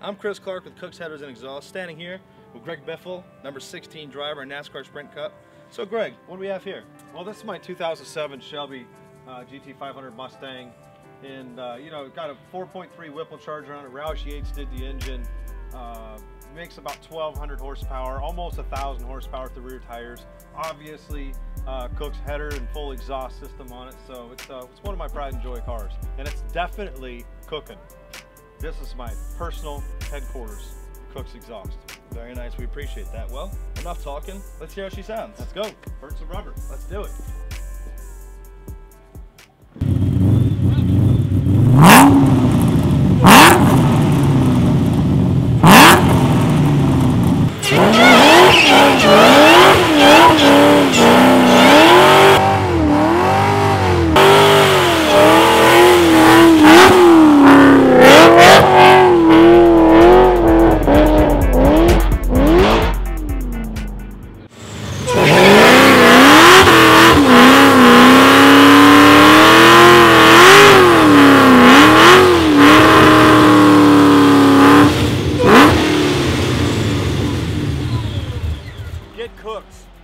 I'm Chris Clark with Kooks Headers and Exhaust, standing here with Greg Biffle, number 16 driver in NASCAR Sprint Cup. So Greg, what do we have here? Well, this is my 2007 Shelby uh, GT500 Mustang, and uh, you know, got a 4.3 Whipple charger on it. Roush Yates did the engine. Uh, makes about 1,200 horsepower, almost a thousand horsepower with the rear tires. Obviously, uh, Kooks header and full exhaust system on it, so it's uh, it's one of my pride and joy cars, and it's definitely cooking. This is my personal headquarters, Kooks exhaust. Very nice, we appreciate that. Well, enough talking. Let's hear how she sounds. Let's go. Burn some rubber. Let's do it. Get cooked.